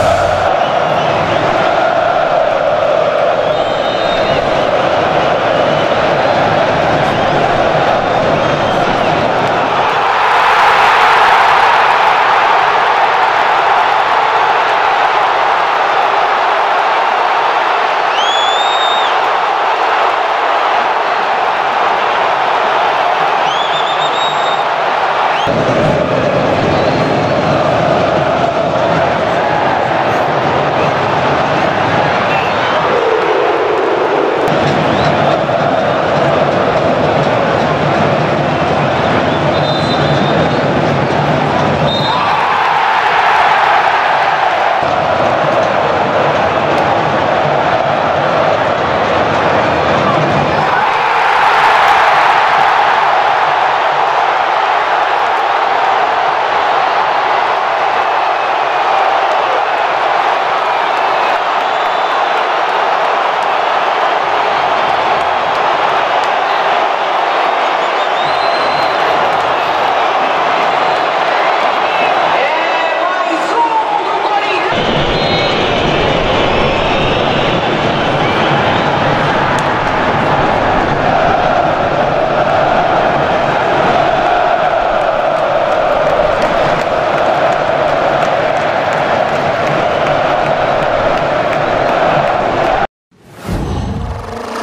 Uh...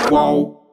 Whoa.